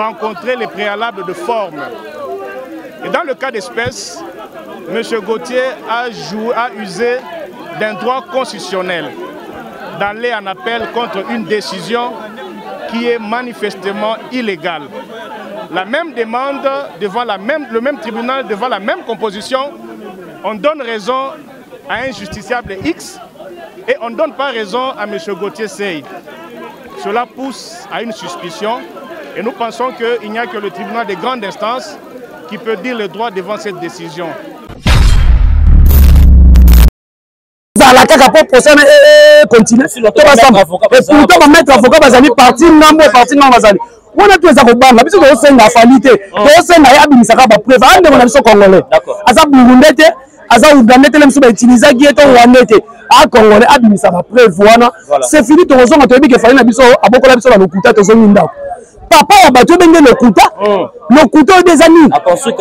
rencontrer les préalables de forme. Et dans le cas d'espèce, M. Gauthier a, a usé d'un droit constitutionnel d'aller en appel contre une décision qui est manifestement illégale. La même demande devant le même tribunal, devant la même composition, on donne raison à un justiciable X et on ne donne pas raison à M. Gauthier Sey. Cela pousse à une suspicion Et nous pensons qu'il n'y a que le tribunal de grande instance qui peut dire le droit devant cette décision. kaka po procès na continue pourtant bamaître avocat bazali parti ngambo parti ngambo bazali wana to eza kobanga biso tozosenga afali te oh. tozosenga ye abimisaka bapreuve a ndeko na biso congolais aza burunde te aza uganda te na biso bautilisaki ye to rwanda te akongole ah, abimisa bapreuve wana c'est fini tokozonga toyebi ke fali na biso abokola biso na lokuta tozongi ndako papa ya bato ebenge lokuta hmm. lokuta oyo eza nini aconstruit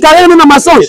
carrière na masonge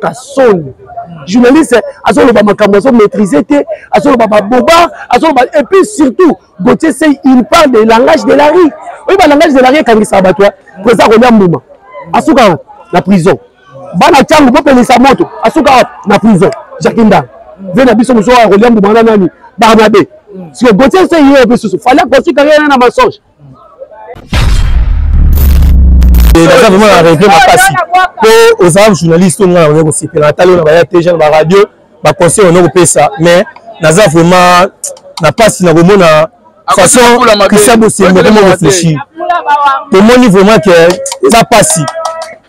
kasoni journaliste azoloba makambo azomaîtrise te azoloba baboba azoloba et puis surtout gautier sei il parle de langage de la rue oyo balangage de la rue ekangisaka bato président kolia mbuma asukaka na prison bana ntango bopelisa moto asukaka na prison jacqui ndanga ve na biso mosusu ya kolia mbuma na nani barnabe siko gautier sei ye mpe susu fali akosi kariere na mensonge naza vraimen na regret makasi po ozala journaliste oyo nga nakoki kosepela natali oyo na baya teja na baradio baconseil ona kopesa mais naza vraiment na mpasi na komona façon christian bosembo koma réfléchir tomoni vraiment ke eza mpasi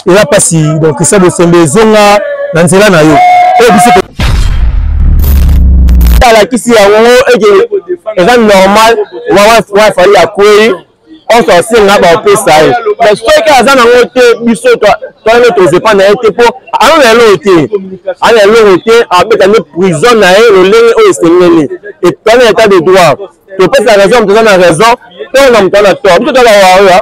eza mpasi donc christian bosembe ezonga na nzela na yo oyo biso alakisi yango eke eza normal wana fali ya kwei onso asenga baopesa ye me soki aza nango te biso toyano tozepa na ye te mpo ana na eloko te ana na eloko te abeta nde prison na ye lolenge oyo esengeli etoyana na etat de droit topesa raison moto aza na raison ntongo na moto aza na tort biso tolaka waoyo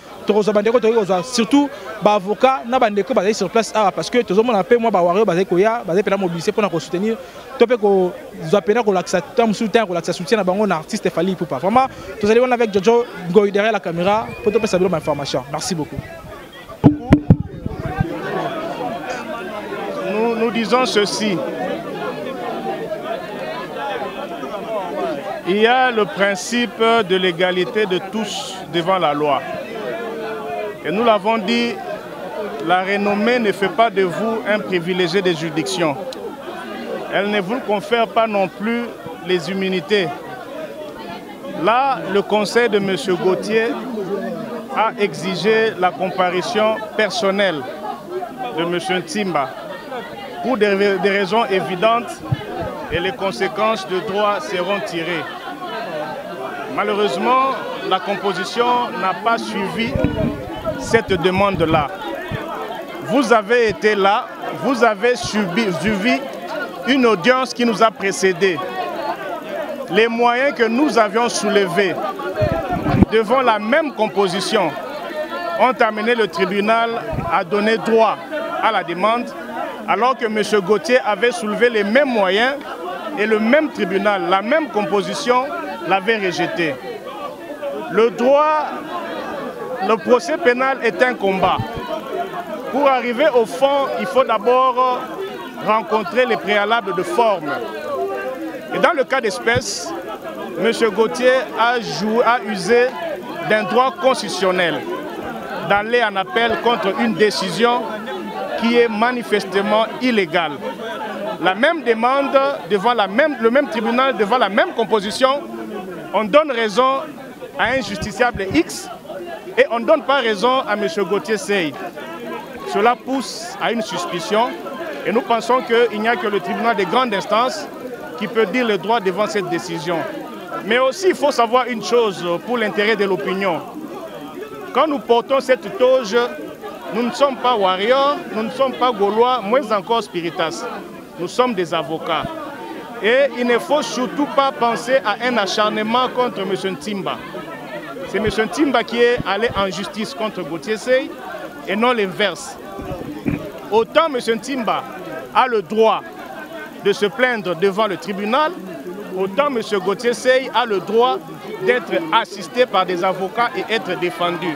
tokozwa bandeko tokoki kozwa surtout baavocat na bandeko bazali sur place awa parce que tozomona mpe mwa bawario bazali koya bazali mpena mobilise mpona kosoutenir to mpe kozwa mpena kolakisa ntango mosusu ntango kolakisa soutien na bango na artiste fali ipupa vraiment tozali wana avec jojo ngoi derrière la caméra mpo topesa bino bainformation merci beaucoup nous, nous disons ceci il y a le principe de l'égalité de tous devant la loi. Et nous l'avons dit, la renommée ne fait pas de vous un privilégié des juridiction. Elle ne vous confère pas non plus les immunités. Là, le conseil de M. Gauthier a exigé la comparution personnelle de M. Timba pour des raisons évidentes et les conséquences de droit seront tirées. Malheureusement, la composition n'a pas suivi cette demande-là. Vous avez été là, vous avez subi, suivi une audience qui nous a précédés. Les moyens que nous avions soulevés devant la même composition ont amené le tribunal à donner droit à la demande, alors que M. Gauthier avait soulevé les mêmes moyens et le même tribunal, la même composition, l'avait rejeté. Le droit le procès pénal est un combat. Pour arriver au fond, il faut d'abord rencontrer les préalables de forme. Et dans le cas d'espèce, M. Gauthier a, a usé d'un droit constitutionnel d'aller en appel contre une décision qui est manifestement illégale. La même demande devant la même, le même tribunal, devant la même composition, on donne raison à un justiciable X et on ne donne pas raison à M. Gauthier Sey. Cela pousse à une suspicion et nous pensons qu'il n'y a que le tribunal de grande instance qui peut dire le droit devant cette décision. Mais aussi, il faut savoir une chose pour l'intérêt de l'opinion. Quand nous portons cette toge, nous ne sommes pas warriors, nous ne sommes pas gaulois, moins encore spiritas. Nous sommes des avocats. Et il ne faut surtout pas penser à un acharnement contre M. Timba. C'est M. Timba qui est allé en justice contre Gauthier Sey et non l'inverse. Autant M. Timba a le droit de se plaindre devant le tribunal, autant M. Gauthier Sey a le droit d'être assisté par des avocats et être défendu.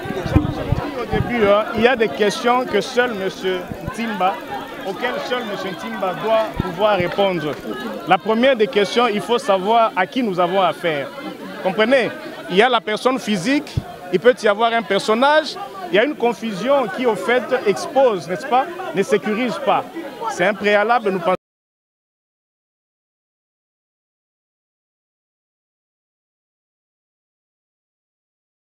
nécessaire Au début, hein, il y a des questions que seul M. Timba auquel seul M. Timba doit pouvoir répondre. La première des questions, il faut savoir à qui nous avons affaire. Comprenez Il y a la personne physique, il peut y avoir un personnage, il y a une confusion qui au fait expose, n'est-ce pas Ne sécurise pas. C'est un préalable, nous pensons.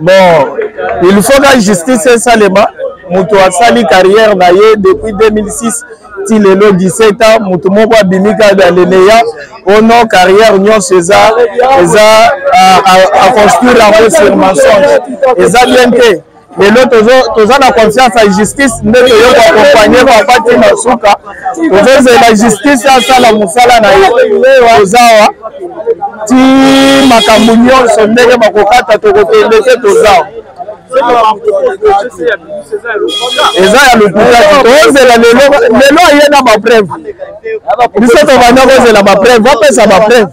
bon il faut ka justice esalema moto asali carrière na ye depuis 2006 ti lelo 17 ans moto moko abimi kaka na leneya ono carrière nyonso eza eza a construire yango sur mensonge eza bien te lelo toza na confiance ya justice nde toyoki akompagne bafati na suka tozozela justice asala mosala na ye tozawa ti makambo nyonso ndenge bakokata tokokende te tozawa eza ya lokuta tozela lelo aye na bapreuve biso tobanda kozela bapreuve bapesa bapreuve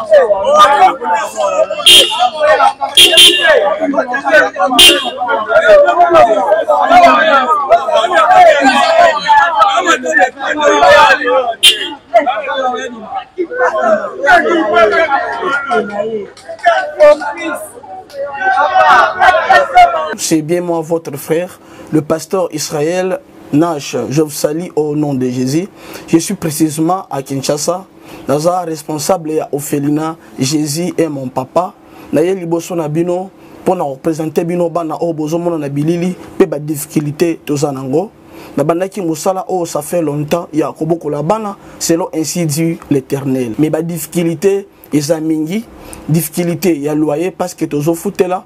C'est bien moi, votre frère, le pasteur Israël Nash, je vous salue au nom de Jésus. Je suis précisément à Kinshasa. naza responsable ya ofelina jésus est mon papa naye liboso na bino mpo na kopresente bino bana oyo bozomona na bilili mpe badifficulté toza nango nabandaki mosala oyo oh, ça fait longtemps ya kobokola bana selon ainsi du l'éternel mais badifficulté eza mingi difficulté ya loyer parce que tozofutela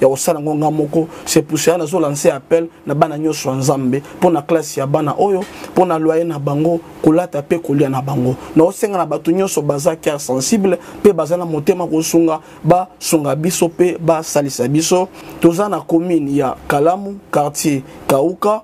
ya kosala yango nga moko c'est pour cela nazo lancer appel na bana nyonso ya nzambe mpo na classe ya bana oyo mpo na loyer na bango kolata mpe kolia na bango naosenga na bato nyonso baza cœur sensible mpe baza na motema kosunga basunga biso mpe basalisa biso toza na commune ya kalamu quartier kauka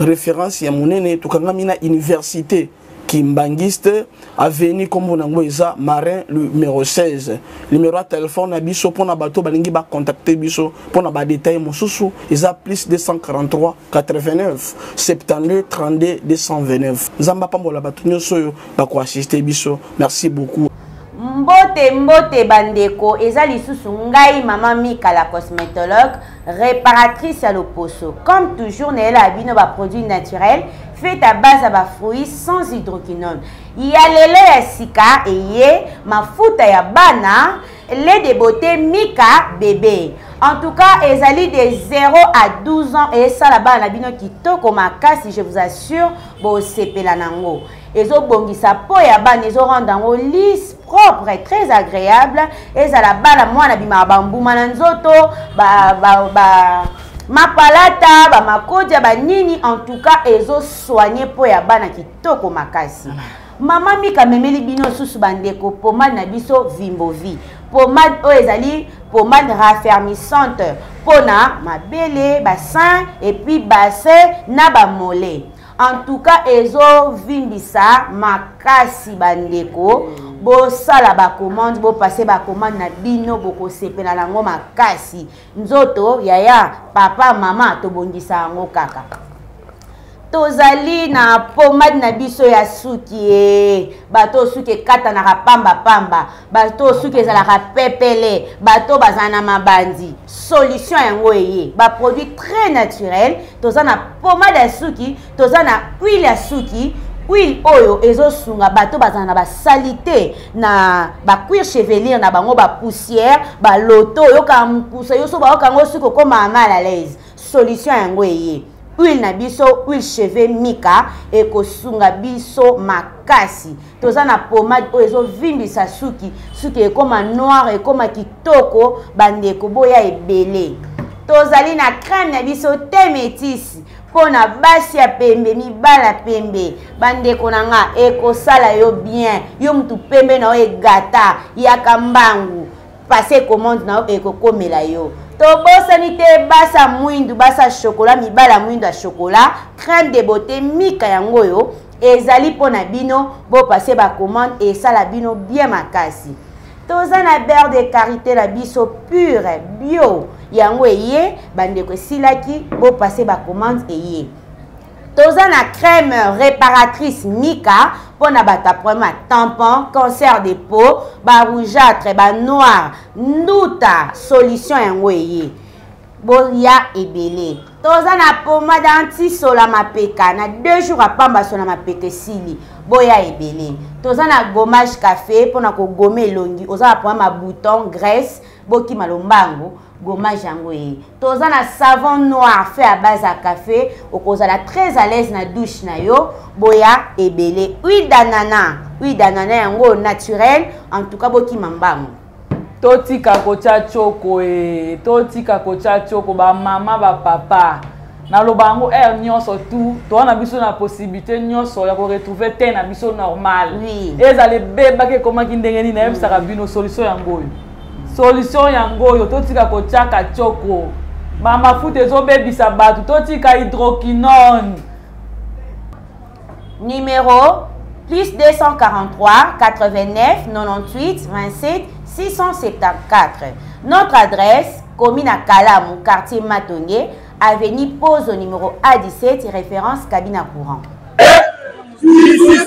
référence ya monene tokangami na université kimbangiste aveni nkombo na yango eza marin numero 16 numero ya telefone na biso mpo na bato balingi bacontacte biso mpo na badetail mosusu eza plus 243 89 72 32 229 nzambe apambola bato nyonso oyo bakoassiste biso merci beaucoup mbote mbote bandeko eza lisusu ngai mama mika la cosmetologue réparatrice ya loposo comme toujours nayelaka bino baproduit naturel fete à base ya bafruit sans hydroquinone ya lelo ya sika eye mafuta ya bana lait de beauté mika bebe en tout cas ezali de 0 à 12 ans esala bana na bino kitoko makasi je vous assure bosepela nango ezobongisa po ya bana ezorendre yango lise propre très agréable ezala bana mwana bimaka bambuma na nzoto ba, ba, ba mapalata bamakodia banini en tout cas ezosoigne mpo ya bana kitoko makasi mama mika amemeli bino lisusu bandeko pomade na biso vimbovi pomade oyo ezali pomade raffermissante mpo na mabele basin epuis bassin na bamole en tout cas ezovimbisa makasi bandeko bosala bacommande bopase bacommande na bino bokosepela na yango makasi nzoto yaya papa mama tobongisa yango kaka tozali na pomade na biso ya suki e bato oyo suki ekatanaka pambapamba bato oyo suki ezalaka pepele bato bazala na mabandi solution yango eye baproduit très naturel toza na pomade ya suki toza na huile ya suki huile oyo ezosunga bato bazala na basalite na bacuire chevelire na bango bapoussière baloto oyokaka mokusa yo so bayoka yango soki okomaka mal à l'aise solution yango eye huile na biso huile cheveux mika ekosunga biso makasi toza na pomade oyo ezovimbisa suki suki ekoma noir ekoma kitoko bandeko boya ebele tozali na crème na biso te metisi mpo na basi ya pembe mibali ya pembe bandeko na nga ekosala yo bien yo motu pembe na yo egata yaka mbangu passe commande na yo ekokomela yo tobosani te basi ya mwindu basi ya shokola mibali ya mwindu ya shokola crème de beauté mika yango oyo ezali mpo na bino bopase bacommande esala bino bien makasi toza na beurre de karité na biso pure bio yango eye bandeko esilaki bopase bacommande eye toza na crème réparatrice mika mpo na bato ya problème ya tampon cancer de peau barougeâtre banoir nduta solution yango eye boya ebele toza na pomade antisola mapeka na deux jours apamba sola mapeka esili boya ebele toza na gommage café mpo na kogoma elongi oza na pomade mabouton graisse bokima lombango gommage yango ye toza na savon noir fait à base ya café okozala très à l'aise na douche na yo boya ebele huile d'anana huile d'anana yango naturel en tout cas bokima mbango totika kotya tshoko e totika kotya tshoko bamama bapapa naloba yango heure nyonso tu toa na biso na possibilité nyonso ya koretrouve te na biso normal oui. ezala ebebaki ekomaki ndenge nini nayebisaka mm. bino solution yango oyo solution yango oyo totika kotyaka tshoko bamafuta ezobebisa bato totika hydroquinone numéro plus 243 89 98 27 674 notre adresse commune à Kalamou, quartier Matongué, avenue Pose au numéro A17, référence cabine à courant. Justice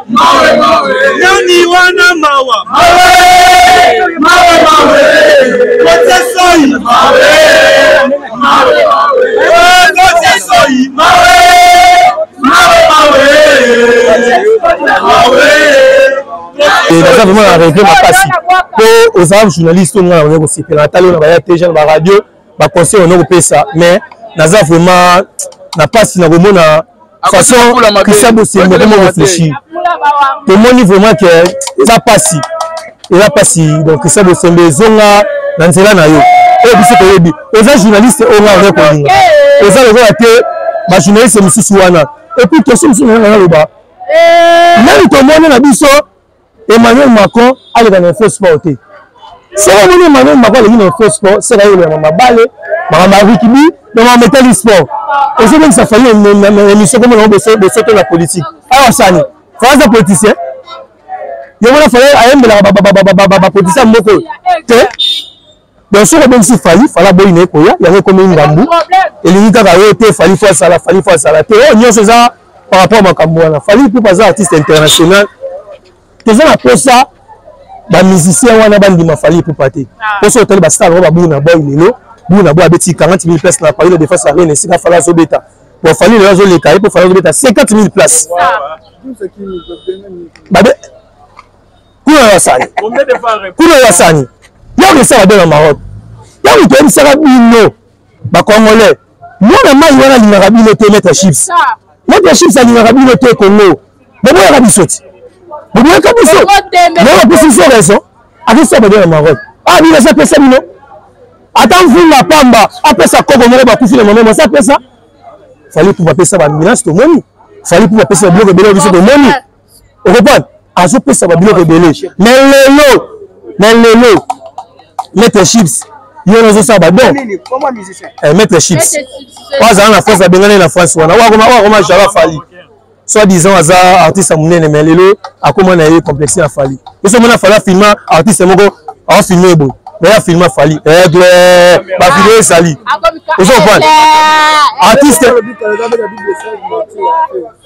nani wana mawa kotesoi kotesoi naza vraiment na regret makasi mpo oza journaliste oyo ngai nakoki kosepela natali oyo na baya teja na baradio ba conseil ono kopesa mais naza vraiment na pasi na komona façon Christian Bosembo comme réfléchir tomoni vraiment que eza pasi eza pasi donc Christian Bosembo ezonga na nzela na yo oyo biso toyebi oza journaliste oyo nga oza kolinga oza lokola te bajournaliste mosusu wana epuis question mosusu nanga naloba nani tomoni na biso Emmanuel Macron aleka na info sport te soki omoni Emmanuel Macron aleki na info sport seka yoloba na mabale makambo ya rikibi na makambo etali sport ozobengisa fali na émission komona yango bosoto na politique awa sani fali aza politicien yango na fali ayembelaka bapoliticien moko te donc soki obengisi fali fali aboyi na ye koya yango ekomi ngambu elingi kaka yo te fali fo asala fali fo asala te oyo nyonso eza par rapport makambo wana fali ipupa aza artiste international toza na mposa bamusicien wana bandima fali ipupa te ah. mposa otali bastar oyo babulu na boy lelo bulu na boy abeti 40 000 place na paris na defense arena esika fali azobeta bon fali lelo azoleka ye mpo fali azobeta 50 000 place ah. kuna ya basani kuna ya basani yango esala bino na maroc yango toyebisaka bino bacongolais mwana mai wana alingaka bino te maître chips maître chips alingaka bino te congo boboyaka biso ti boboyaka biso yango apesi biso raison akesisa babia na maroc ah bino eza pesa bino ata mvunga pamba apesa koko moko bakufi na mama mwasi apesa fali mpo bapesa bambulance tomoni fali mpo bapesa biloko ebele biso tomoni okoprendre azopesa babiloko ebele me lelo me lelo maître chips yo na ozosala badon eh, maître chips oyo azala na france abengani na france wana oyo akoma jalo afali soit disant aza artiste ya monene me lelo akoma na ye complexe ya fali biso omona fali afilma artiste moko afilme eboye naye afilma fali aigle eh, bavideo ezali ozo comprendre artiste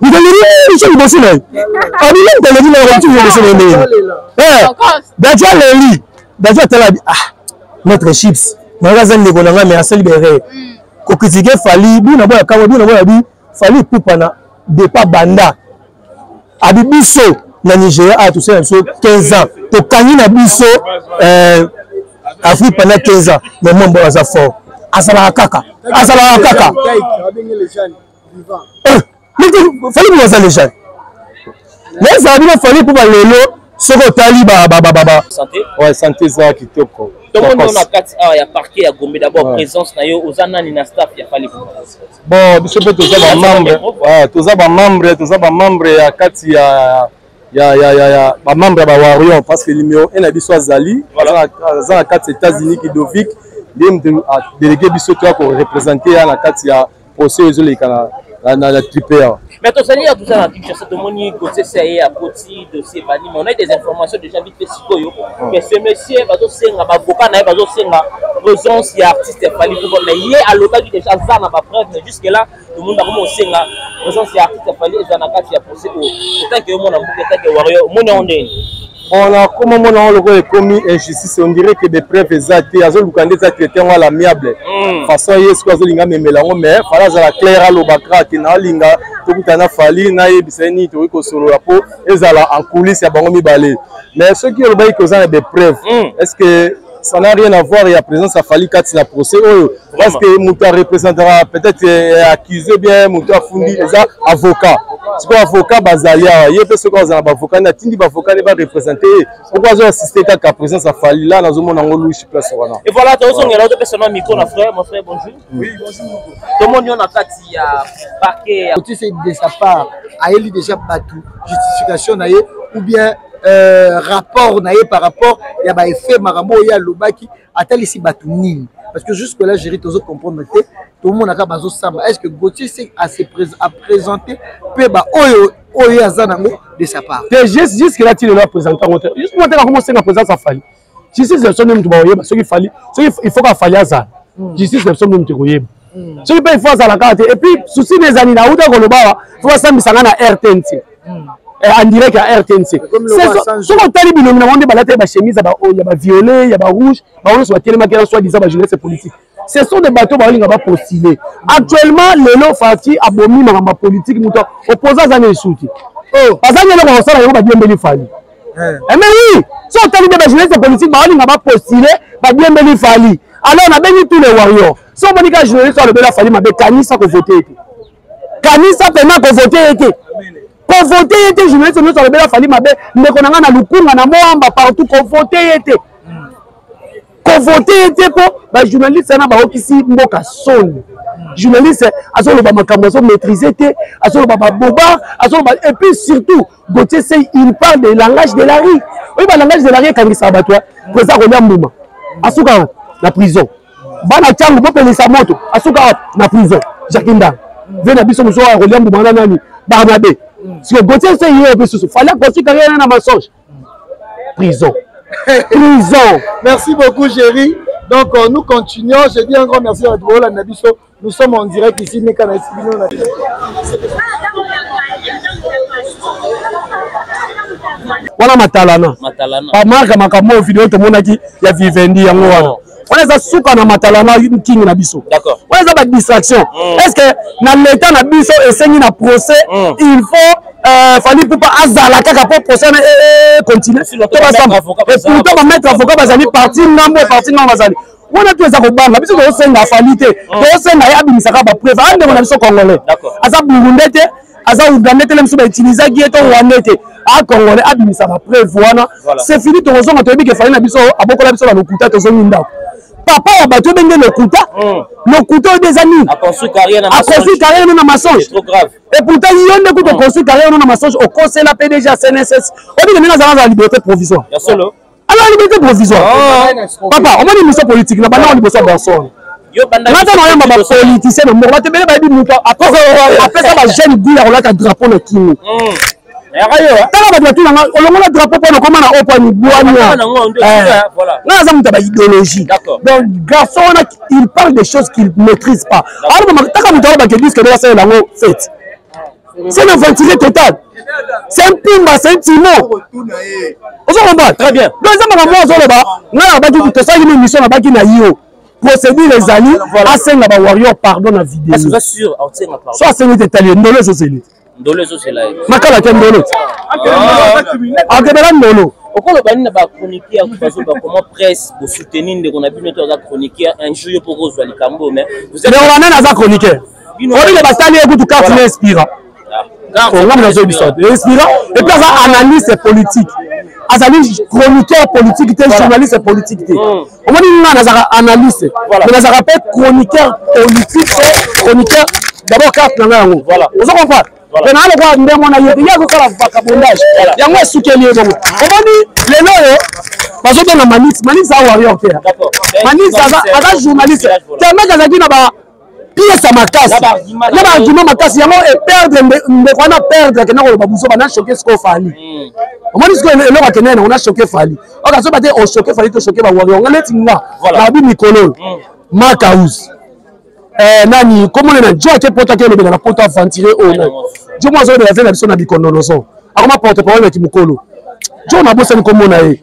likoleli biso liboso na ye abima likoleli na yango liboso na ye ndenge eh, dajo aleli dajo atala bi ah notre chips nayoki aza ndeko na ngai me asali berere hmm. kokritike fali bina boya kama bina boya bi fali pupa na depa banda abi biso na nigeria awa tosala biso 15 ans tokangi na biso eh, afrique pendant 15 ans mais mwa mboyo aza fort azalaka kaka azalaka kaka eh, fali bino aza lejane mais ezala bino fali mpo balelo soki otali sante eza kitoko tomoni yo na kati awa ya parquet ya gombe d'abord présence na yo oza nani na staff ya fali bon biso mpe toza bamembre toza bamembre toza bamembre ya kati ya ya ya ya ya ba membre ya ba warrior parce que numéro 1 na biso azali aza na kati ya états-unis kidovik nde délégué biso toya ko représenter ya na kati ya procès oyo ezoleka na, na, na tripe awa mais tozali ya toza na kinshasa tomoni gosese ye akoti dossier banima on a des informations déjà vite fait sikoyo ah. mais ce monsieur bazosenga bavoka na ye bazosenga présence ya artiste fali kuba mais ye alobaki déjà aza na bapreuve mais jusque là tomoni bango mosenga présence ya artiste fali eza na kati ya procès oyo etanke yo mwana mboka etanke wario omoni yango ndeni Bon, na koma mona ngo lokola ekomi injustice on dirait que des preuves eza te azoluka nde eza traité yango à l'amiable mm. façon ye soki azolinga amemela yango mais fali azala claire aloba kaka te naolinga tokutana na fali nayebisa ye nini tokoki kosolola mpo ezala en coulisse ya bango mibale mais soki olobaki koza na des preuves mm. est ce que ça n'a rien à voir ya présence ya fali kati na procès oyo parce que moto arepresentaka peut-être euh, accusé bien moto afundi eza avocat sikoyo avocat bazali awa ye mpe soki azala baavocat nde atindi baavocat nde barepresente ye poko azo assiste kaka présence ya fali la nazomona yango louche place wana et voilà tozongela topesa na micro na frère mon frère bonjour tomoni yo na kati ya parquet otise de sa part ayeli déjà bato justification na ye ou bien euh, rapport na ye par rapport ya baeffet makambo oyo ye alobaki atalisi bato nini parce que jusque là géri tozo comprendre te tomonaka bazosamba est ce que gautier se apresente mpe baoyo oyo ye aza nango de sa part te jusque là ti lelo apresente yango te jusque motekaka komosenga présence afali justice na biso nde moto bakoyeba soki fali soki il faut ka fali azala hmm. justice na biso nde moto ekoyeba hmm. soki mpe il faut azala kaka te et puis souci na ezali na uta koloba awa fo basambisa nga na rtnc hmm. eh, en direct ya rtnc soki otali bilongi na bango nde balata ya bachemise ya baviole ya barouge bango nyonso batelemaki na soi disant bajournaliste politique ce sont des bateau baolinga bapostile actuellement lelo fati abomi makambo ya politike moto opposant aza na esuki baza nde eloko kosala yango badiembeli fali eme wi so otali nde bajournaliste politique baolinga bapostile badiembeli fali alors nabengi tous les warrior so omoni kaka journaliste alobela fali mabe kanisa kovote ye te kanisa pema kovote ye te kovote ye te journaliste nyonso alobela fali mabe ndeko na ngai na lukunga na moamba partout kovote ye te kovote ye te mpo bajournaliste wana baokisi mboka soni journaliste azoloba makambo azomaîtrise te azoloba baboba azoloba et puis surtout gautier sei il parle de langage de la rue oyo balangage de la rue ekangisaka bato président kolia mbuma asukaka na prison bana ntango bopelisa moto asukaka na prison jacqui ndanga ve na biso mosusu akolia mbuma na nani barnabe siko gautier sei ye mpe susu fallait kotika ye na mensonge prison prison merci beaucoup géri donc euh, nous continuons je dis un grand merci à bato na biso nous sommes en direct ici meka na esi bino na wana matalana pamarka makambo oyo video tomonaki ya vivendi yango wana oh. wana eza suka na matalana king na biso wana eza badistraction mm. est ce que na leta na biso esengi na procès mm. il faut euh, fali pupa azala kaka mpo procès na eh, eh, eh, continue to basamba epourtant bamaître avocat bazali parti ngambo parti ngambo bazali wana to eza kobanga biso tozosenga fali te mm. tozosenga ye abimisaka bapreuve andeko na biso congolais aza burundais te aza ougandais tele biso bautilisaki ye to rwandais te a congolais abimisa bapreuve wana c'est fini tokozonga toyebi ke fali na biso abokola biso na lokuta tozongi ndako papa ya bato ebenge lokuta hmm. lokuta oyo eza nini aconstruit carrière no na mensonge et pourtant yo nde kutu oconstruit hmm. carrière no na mensonge okosela pdg ya cnss oyo bino mina azalaka za liberté provisoire ala liberté provisoire papa omoni miso politique na banda wa liboso ya personne naza noyamba bapoliticien na mbongo bato ebele bayebi moto apesa bajeune gout ya kolata drapeau na kimo tala bato batunanga olongola drapeau mpo nakoma na opo ya mibwanya nga naza moto ya baidéologie donc garçon wana il parle des choses qu'il maîtrise pas alors taka moto wana bakebisque nde basalela yango fete c'est une aventure totale c'est un pumba c'est un timo ozo comprendre très bien donc eza makambo oyo azoloba ngai nabaki kutu osalaki na émission nabaki na yo procédure ezali asenga ba warrior pardon na video so asengi te etali ndolo ezozeli ndolo ezozela ye makala te ndolo akendela ndolo okoloba nini na bachroniqueur bazoba comment presse bosoutenir ndeko na bino to aza chroniqueur un jour yo mpo okozwa likambo mais leolane aza chroniqueur obile basali ye kutu carte na inspira programme nazo biso inspira epuis aza analyste politique azali chroniqueur politique te journaliste politique te hmm. omoni nga nazaka analyste mais nazaka mpe chroniqueur politique te chroniqueur d'abord carte na nga yango ozo comprendre mpe naa lokola ndenge wana ye te ye azosala vacabondage yango esukeli ye bongo omoni lelo oyo bazobenga manix manix aza warrior te manix aza journaliste tendeke azalaki na ba pièce ya makasi na baargument makasi yango eperdre ndeko wana perdre akenda koloba buzoba na choke sikoyo fali hmm. omoni sikoyo eloko akende yango na choke fali okazoba te ochoke oh, fali to choke bawario nga neti nga babu mikolo oyo hmm. makaus eh, nani komonena jo ake poto ake elobela na poto aventurier oyo nani jo mo azolobela vie na biso na bikondonoso akoma porte parole na kimokolo jo nabosani komona ye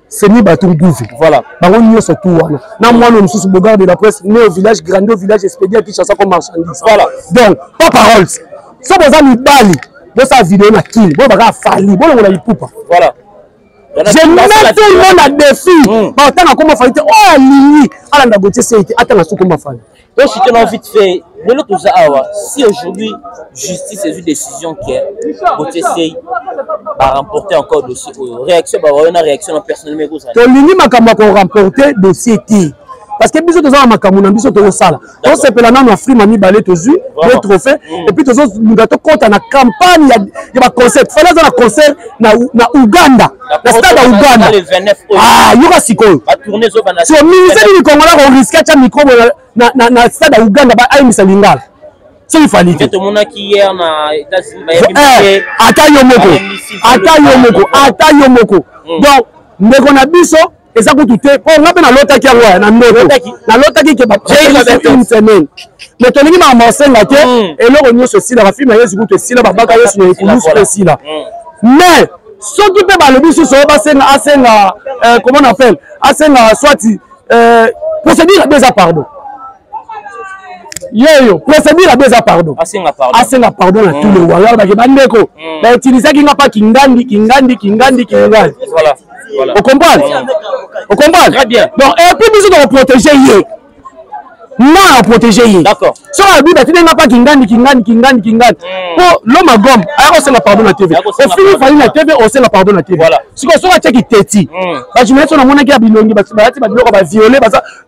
semi bato nguvi voilà bango nyonso tu wana na mwana mosusu bogard de la presse ne au village grande au village expédie à kinshasa comme marchandise voilà donc pas paroles so boza mibali bosala video na kini boyo bakaka fali bolongola lipupa voilà je mets tout le monde à défi baotanga koma fali te oyo alingi alanda gotie seki atanga su koma fali Donc, si tu as envie de faire, le lot aux awa, si aujourd'hui, justice a une décision qui est, pour essayer, à remporter encore le dossier, oh, réaction, bah, on a réaction en personne, mais vous avez. Tolini makambo ko remporter dossier qui parce que biso tozala makambo na biso tokosala tosepela nano afrima mibale tozwi le trophée mm. epuis tozolinga tokɔta na campagne ya baconcert fale aza na concert na uganda na stade ya uganda ah, yoka sikoyo siko ministre nini kongola koriske atya mikro boye na stade ya uganda ayembisa lingala soki fali te eh, ata yo moko ata yo moko ata yo moko hmm. donc ndeko na biso eza kutu te po nga mpe nalotaki yango ya na ndoto nalotaki ke baune semaine mais tolingi makambo asenga te hmm. eloko nyonso esilaka filme ya yesu kutu esila babaka yesu na ekulusu mpe esila hmm. mais soki mpe balobi susu oyo basenga asenga euh, comment on appelle asenga swati euh, procédure mpe eza pardon yeyo procédure abe eza pardon asenga pardon na tous les mm. warrior bake bandeko mm. ba utilisaki nga mpa kingandi kingandi kingandi kingandi ocomprendre ocomprendre donc epuis biso tokoprotege ye nga aprotege ye soki alobi batindi nga mpa kingandi kingandi kingandi kingandi mpo mm. loma gom aya kosenga pardon na tv ofini fali na tv osenga pardon na tv sikoyo soki atye kiteti bajournaliste oyo namonaki ya bilongi balati babiloko baviole baza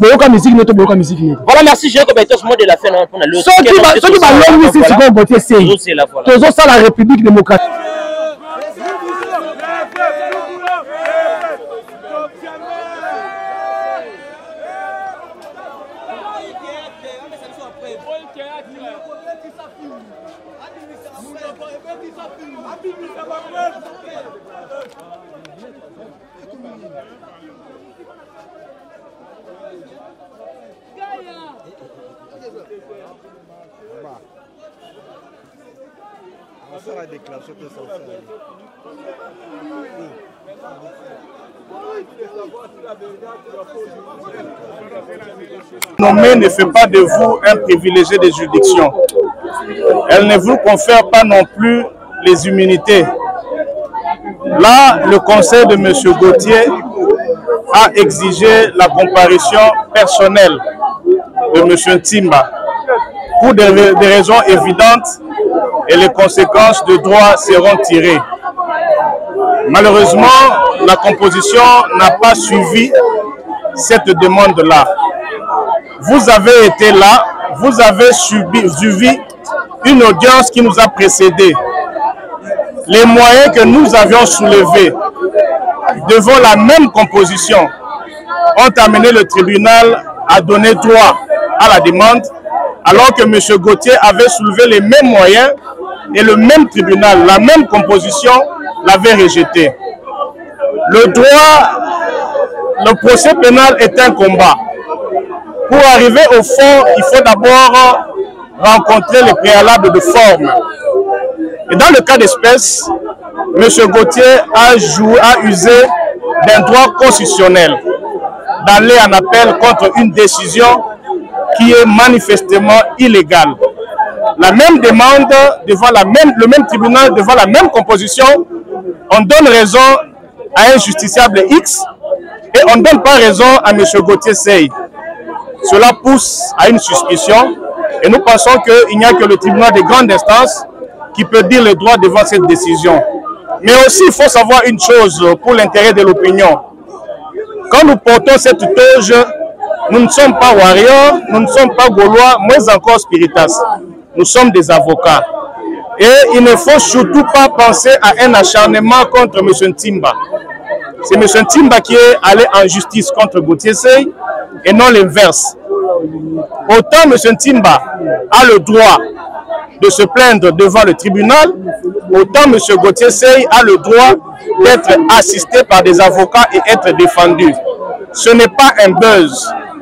boyoka miziki nete boyoka miziki nete voilà merci jeko betos mot de la fin na pona loso soki balongisi sikoyo botie sei tozosala république démocratique Thank you. déclenché ne fait pas de vous un privilégié de juridiction. Elle ne vous confère pas non plus les immunités. Là, le conseil de M. Gauthier a exigé la comparution personnelle de M. Timba pour des raisons évidentes et les conséquences de droit seront tirées. Malheureusement, la composition n'a pas suivi cette demande-là. Vous avez été là, vous avez subi, suivi une audience qui nous a précédés. Les moyens que nous avions soulevés devant la même composition ont amené le tribunal à donner droit à la demande, alors que M. Gauthier avait soulevé les mêmes moyens et le même tribunal, la même composition, l'avait rejeté. Le droit, le procès pénal est un combat. Pour arriver au fond, il faut d'abord rencontrer les préalables de forme. Et dans le cas d'espèce, M. Gauthier a, a usé d'un droit constitutionnel d'aller en appel contre une décision qui est manifestement illégale la même demande devant le même tribunal, devant la même composition, on donne raison à un justiciable X et on ne donne pas raison à M. Gauthier Sey. Cela pousse à une suspicion et nous pensons qu'il n'y a que le tribunal de grande instance qui peut dire le droit devant cette décision. Mais aussi, il faut savoir une chose pour l'intérêt de l'opinion. Quand nous portons cette toge, nous ne sommes pas warriors, nous ne sommes pas gaulois, moins encore spiritas nous sommes des avocats. Et il ne faut surtout pas penser à un acharnement contre M. Timba. C'est M. Timba qui est allé en justice contre Gauthier Sey et non l'inverse. Autant M. Timba a le droit de se plaindre devant le tribunal, autant M. Gauthier Sey a le droit d'être assisté par des avocats et être défendu. Ce n'est pas un buzz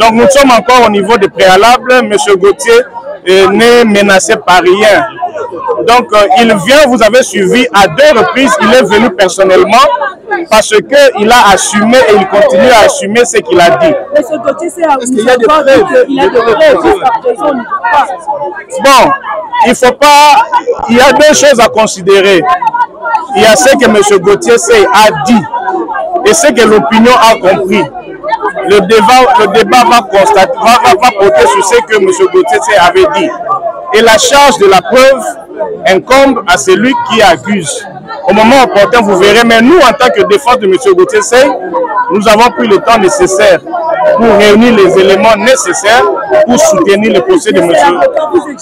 Donc nous sommes encore au niveau des préalables. Monsieur Gauthier n'est menacé par rien. Donc euh, il vient, vous avez suivi à deux reprises, il est venu personnellement parce qu'il a assumé et il continue à assumer ce qu'il a dit. Monsieur Gauthier, c'est à Bon, il faut pas... Il y a deux choses à considérer. Il y a ce que M. Gauthier a dit et ce que l'opinion a compris. le débat, le débat va, constater, va, va, va, porter sur ce que M. Gauthier avait dit. Et la charge de la preuve incombe à celui qui accuse. au moment opportun, vous verrez. Mais nous, en tant que défense de M. Gauthier Sey, nous avons pris le temps nécessaire pour réunir les éléments nécessaires pour soutenir le procès de M. Vous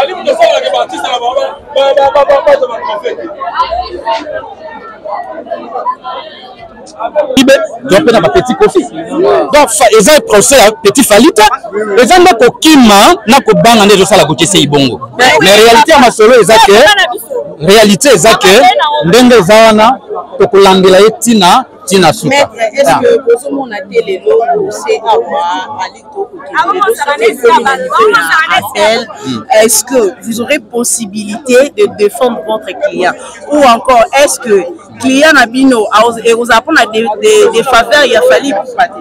ali moto asalaka baartiste na bango baza baprofete ibe to mpe na bapetit kofi donc eza procès ya petit falite eza nde kokima na kobanga nde ezosala kotise ibongo mais réalité ya masolo eza ke réalité eza ke ndenge eza wana tokolandela ye ntina tina suka est-ce que vous aurez possibilité de défendre votre client ou encore est-ce que client na bino ekozala mpona des faveurs ya fali ipupa te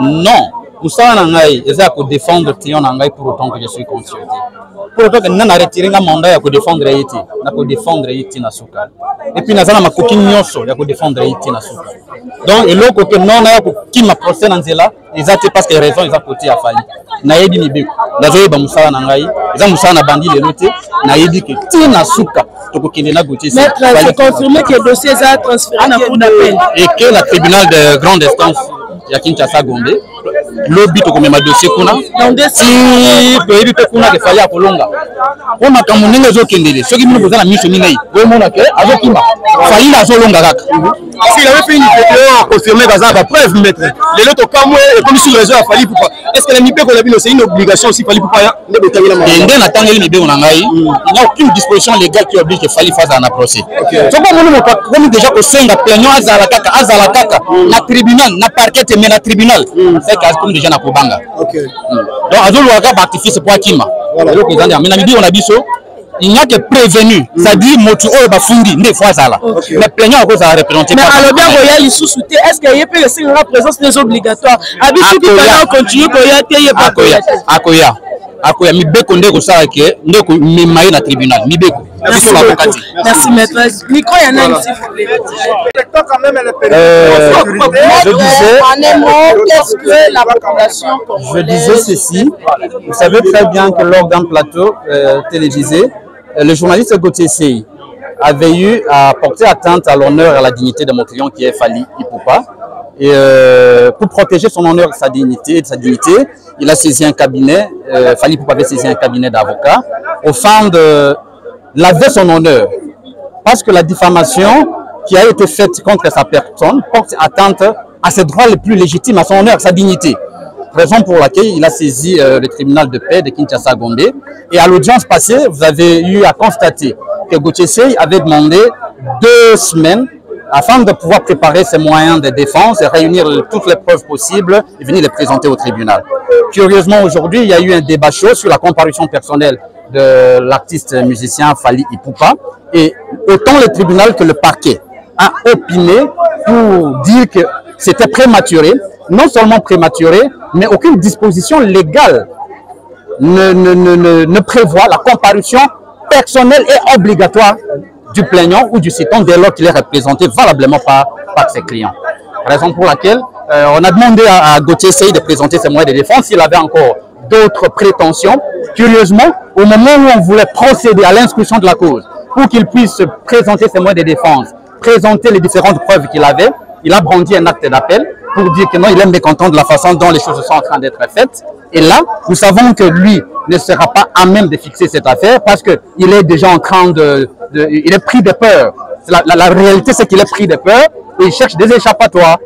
non mosala na ngai eza ya kodefendre client na ngai pour autant que je suis consulté pour autant que ngai na retire nga mandat ya kodefendre ye te na kodefendre ye te na locale et puis naza na makoki nyonso ya kodefendre ye ti na suka donc eloko mpe non naya kokima procès na nzela eza te parce que raison eza kote ya fali nayebi mibeko nazoyeba mosala na ngai eza mosala na bandi lelo te nayebi ke ti na suka tokokende na gotieke na tribunal de grande instance ya kinshasa gombe lobi tokomema dossier kuna ti toyebi mpe kuna ke fali akolonga mpo makambo ndenge ezokendele soki bino boza na miso minei omona ke azokima fali na azolonga kaka parce qu'il avait fait une vidéo confirmé baza ba preuve maître lelo tokamwe ekomi sur réseau ya fali pupa est ce que na mibeko na bino c'est une obligation aussi fali pupa nde natangeli mibeko na ngai na aucune disposition légale qui oblige efali fa azala na procès soki omoni moto akomi déjà kosenga plaignant azala kaka azala kaka mm. na tribunal na parquet te mais na tribunal mm. seke akomi déjà na kobanga mm. donc azoluka kaka baartifice po akima eloko eza nde amena mibeko na biso nga te prévenu mm. c'est-à-dire motu oyo bafundi nde fo azala mais plaignant akozala représente mais alobi akoya lisusu te est ce que ye mpe esengaka présence nez obligatoire abi soki pala continue koya te ye akoya akoya akoya mibeko nde ekosala ke nde komema ye na tribunal mibeko biso bakokati merci maître je disais je disais ceci vous savez très bien que lors d'un plateau euh, télévisé Euh, le journaliste Gauthier Sey avait eu à porter atteinte à l'honneur et à la dignité de mon client qui est Fali Ipupa. Et euh, pour protéger son honneur et sa dignité, sa dignité, il a saisi un cabinet, euh, Fali Ipupa avait saisi un cabinet d'avocat. au fin de laver son honneur. Parce que la diffamation qui a été faite contre sa personne porte atteinte à ses droits les plus légitimes, à son honneur, à sa dignité raison pour laquelle il a saisi euh, le tribunal de paix de Kinshasa-Gombe. Et à l'audience passée, vous avez eu à constater que Gauthier avait demandé deux semaines afin de pouvoir préparer ses moyens de défense et réunir toutes les preuves possibles et venir les présenter au tribunal. Curieusement, aujourd'hui, il y a eu un débat chaud sur la comparution personnelle de l'artiste musicien Fali Ipupa. Et autant le tribunal que le parquet a opiné pour dire que c'était prématuré, non seulement prématuré, mais aucune disposition légale ne, ne, ne, ne, prévoit la comparution personnelle et obligatoire du plaignant ou du citant dès lors qu'il est représenté valablement par, par ses clients. Raison pour laquelle euh, on a demandé à, Gauthier de présenter ses moyens de défense s'il avait encore d'autres prétentions. Curieusement, au moment où on voulait procéder à l'inscription de la cause pour qu'il puisse présenter ses moyens de défense, présenter les différentes preuves qu'il avait, il a brandi un acte d'appel pour dire que non, il est mécontent de la façon dont les choses sont en train d'être faites. Et là, nous savons que lui ne sera pas à même de fixer cette affaire parce qu'il est déjà en train de, Il est pris de peur. La, réalité, c'est qu'il est pris de peur et il cherche des échappatoires,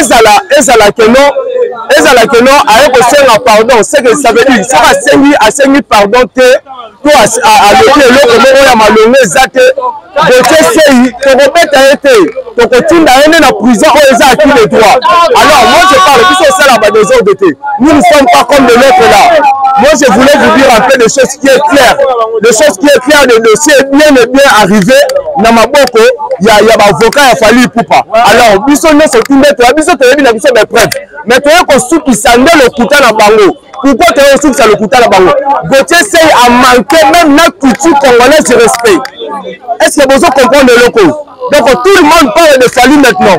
ezala ezala keno ezala keno aye kosenga pardon seke savedi soki asengi asengi pardon te to alobi eloko moko ya malongo eza te botie sei tokobeta ye te tokotinda ye nde na prison oyo eza akile droit alors moi je parle biso osala badesordre te Nous ne sommes pas comme les lettres là. Moi, je voulais vous dire un peu des choses qui est claires. Des choses qui est claires, des dossiers bien et bien arrivés na maboko ya ya bavoka ya fali ipupa alors biso nyonso tumbe toya biso toyebi na biso bapreuve mais toye kosukisa nde lokuta na bango pourquoi toye kosukisa lokuta na bango gautier sei a manque même na culture congolaise de respect est ce que bozo comprendre eloko donc tout le monde parle de fali maintenant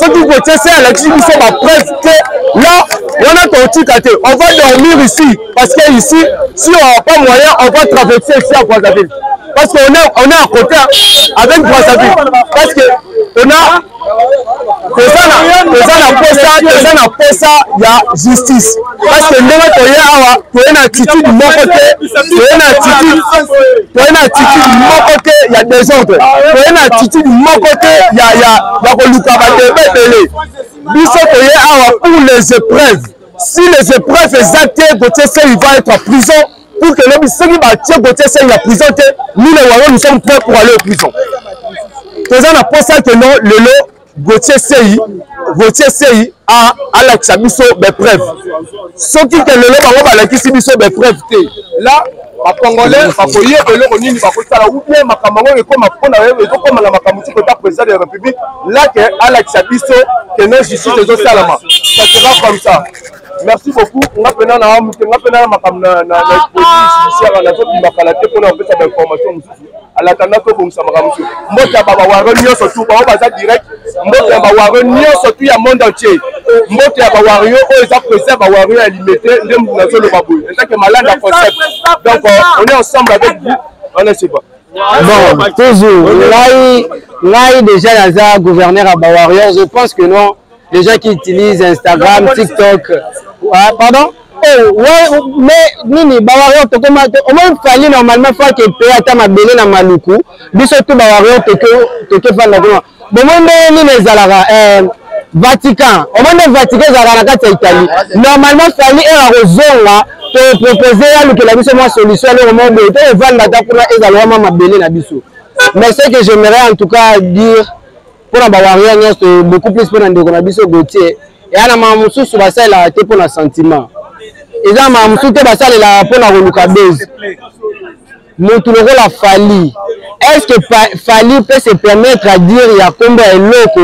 soki kotie se alakisi biso bapreuve te la wana totika te on va dormir ici parce que ici si on a pas moyen on va traverser ici à Brazzaville parce que on est, on est à côté avec Brazzaville parce que on a toza na posa toza na posa ya justice parce que ndenge toye awa toye na attitude moko te toye na attitude toye na attitude moko te ya desordre toye na attitude moko te ya ya ya koluka badebe ebele biso toye awa pour les épreuves si les épreuves eza te gautier se il va être à prison pour que lobi soki batie gautier se ya prison te nous les wayons nous sommes prêts pour aller au prison toza na posa keno lelo Gauthier Sey, Gauthier Sey a alakisa biso be preuve. Soki ke lelo bango balakisi biso be preuve te. Là bakongolais bakoyeba eloko nini bakosala ou bien makambo yango ekoma mpona ezokoma na makambo ti kota président de la république lake alakisa biso que no justice ezosalama ça sera comme ça merci beaucoup nga mpena na moke nga mpena na makambo na exposition judiciaire nazobima kala te mpona kopesa bainformation mosusu alakanga tobongisa makambo mosusu mbote ya bawaro nyonso tu bango baza direct mbote ya bawaro nyonso tu ya monde entier mbote ya bawario oyo eza president ya bawario ya limete nde motu nazoloba boye ezake malanda concept donc euh, on est ensemble avec vous wana seba bon toujours ngai ngai déjà naza gouverneur ya bawario je pense que non Les gens qui utilisent Instagram, TikTok, ah, pardon Oh, ouais, mais nini bawario tokoma omoi fali normalement fo akepe ata mabele na maluku biso tu bawario tokefanda kuna bomoi nde nini ezalaka eh, vatican omoi nde vatican ezalaka na kati ya italie normalement fali ere akozonga topropose alukela biso mwa solution eloko moko boye to ovanda ata kuna ezala wama mabele na biso mais ce que j'aimerais en tout cas dire mpo na bawario nyonso beaucoup plus mpo na ndeko na biso gautier eya na maa mosusu basalelaka te mpo na sentiment eza maa mosusu te basalelaka mpo na koluka base motu lokola fali est-ce que fali peut se permettre à dire ya nkombo ya eloko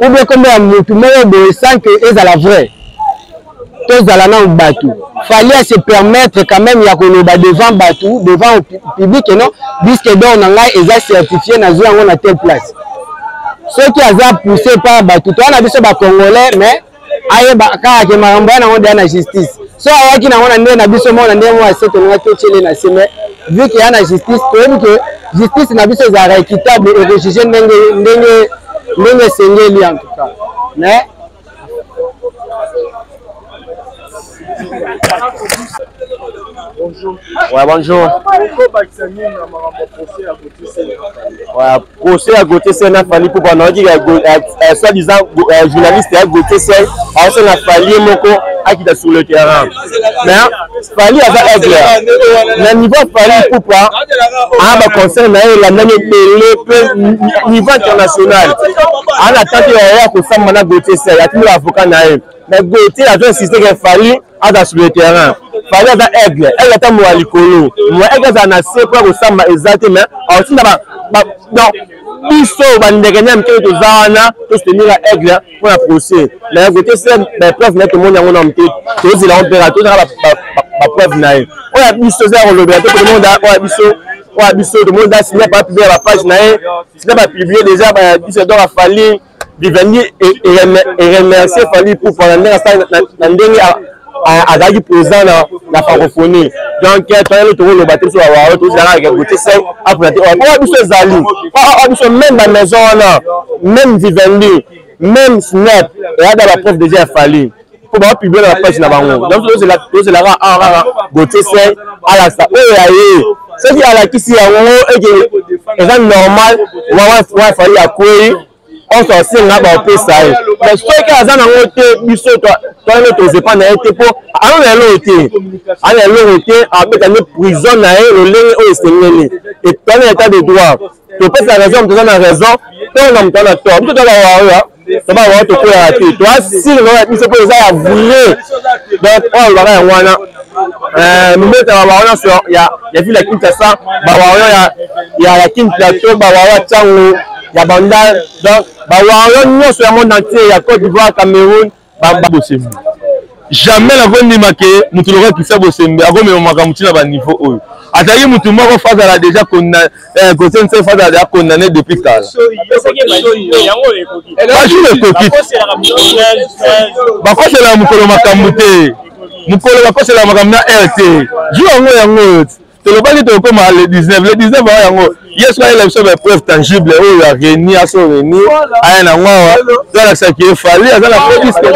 ou bien nkombo ya motu moko boye sans que ezala vrai tozala nanu bato fali à se permettre quand même ya koloba devant bato devant public non disque d'or na ngai eza certifie nazwi yango na telle place soki aza poussé par bato toa na biso bacongolais mais ayeba kaka ke makambo ya nango deya na justice so ayaki nango na ndenge na biso mona ndenge moko ase tolingaki totyele na se mais vu ke ya na justice toyebi ke justice na biso ezalaka équitable ekojuge ndenge ndenge ndenge esengeli en tout cas mais Bonjour. Ouais, bonjour. Ouais, procès à Gauthier Sey na Fally Ipupa na oki ya soi-disant journaliste ya Gauthier Sey aosala Fally moko akita sur le terrain. mais fali aza aigle na niveau fali pupa aa baconcert na ye elandani ebele mpe niveau international aa na tanke yaya kosamba na gautier sel atindi baavocat na ye mais gautier azo insiste ke fali aza sur le terrain fali aza aigle aigle ata moya likolo moya aigle azala na se mpo ya kosamba eza te mais aotinda biso bandeke na mike toza wana tosutenira aigle mpo na procès na ya kote se bapreuve na ye tomoni yango na mote tozela yango mpeka tozaka bapreuve na ye oyo ya biso eza ya kolobela te tomoni oyo ya biso oyo ya biso tomoni da sina bapublie bapage na ye sina bapublie deja biso donc afali divani eremercie fali pupa na ndenge asali na ndenge euh, azalaki présent na na francophonie donc euh, toyali tokoloba te biso bawayo tozalaka ke gote se apona te oyo biso ezali oyo biso meme na maison wana meme vivendi meme snap eyada bapreuve déjà ya fali mpo baopiblie na bapage na bango donc tozelaka awa kaka gote se alakisa oyo ya ye soki alakisi yango eke eza normal wa fali akwei oso asenga baopesa ye me soki aza nango te biso toyano tozepa na ye te mpo aza na eloko te aza na eloko te abeta nde prison na ye lolenge oyo esengeli etoyana na etat de droit topesa raison moto aza na raison ntango na moto aza na tort biso toza bawaoya toba bawa tokoyaka te toasile na biso mpo eza ya vrai donc oyo alobaka yango wana Euh, mobeta ba bawa nyonso ya ville ya kinshasa bawawa ya kin plateau bawawa ya ntango ya bandal donc bawario nyonso ya monde entier ya côte d'ivoire cameroun babosembi jamais nakondima ke moto lokola kisa bosembe akomema makambo ntina baniveau oyo azalaki moto moko fazala déjà eh, kosense fazala déjà condamné depuis kala bajour ekoki bakoselaka mokolo makambo te mokolo bakoselaka makambo na r te jour yango yango oyo tolobaki tokoma le 19 le 19 awa yango yesu ayela biso bapreuve tangible oyo ya reni aso reni aya na yango awa tolakisaki ye fali aza na prediske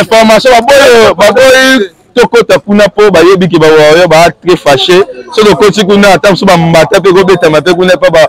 information baboyo baboyi tokota kuna mpo bayebi ke bawayo baa très fache soki okoti kuna ata mosusu bambata mpe ekobetama mpe kuna epa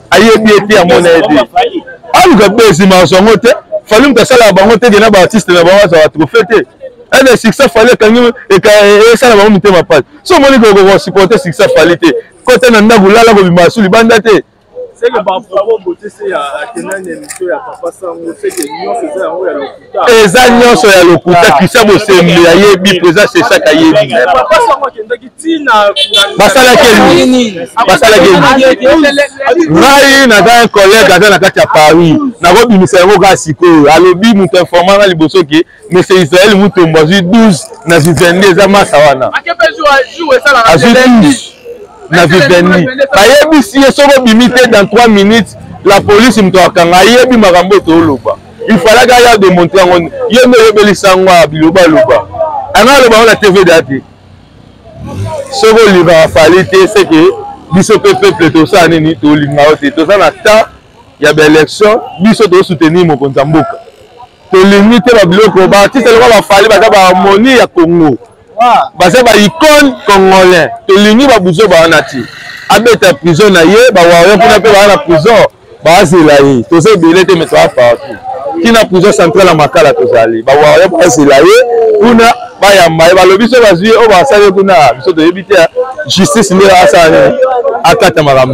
ayebi ye te amona ye te aluka bezi maso yango te fali moto asalaka bango te kena baartiste na bango azala trofe te ebe succès fali ekangi esala bango mitema pasi so omoni kokoka supporte succès fali te kota na ndako lala kobima su libanda te seke baprobo bote se ya akenda na emission ya papa sango seke nyonso eza yango ya eza nyonso ya lokuta kisa bosembe ayebi président sesaka ayebi basalaki nini basalaki ngai naza un collègue aza na kati ya paris nakobimisa yango kaka sikoyo alobi moto informa nga liboso ke monsieur israel mutombo azwi 12 na vivendi eza masa wana azwi 12 na vivendi bayebisi ye soki obimi te dans 3 minutes la polisi moto akanga ayebi makambo oyo tooloba ifalaki aya demontre yango ye nde oyebelisa yango ya biloba loba anga aloba yango na tv da te soki olingaka fali te seke biso mpe peuple tosala nini tolinga yo te toza na temps ya baélection biso tosoutenir mokonzi ya mboka tolingi te babiloko baartiste lokola bafali baza baharmonie ya congo baza ba icone congolais tolingi babuzo ba wana ti abeta prison na ye bawario kuna mpe baa na prison bazela ye toza ebele te meto apartout kina prison central ya makala tozali bawario bazela ye kuna bayamba ye balobi so bazwi ye oyo basali kuna biso toyebi te justice nde asala nini akata makambo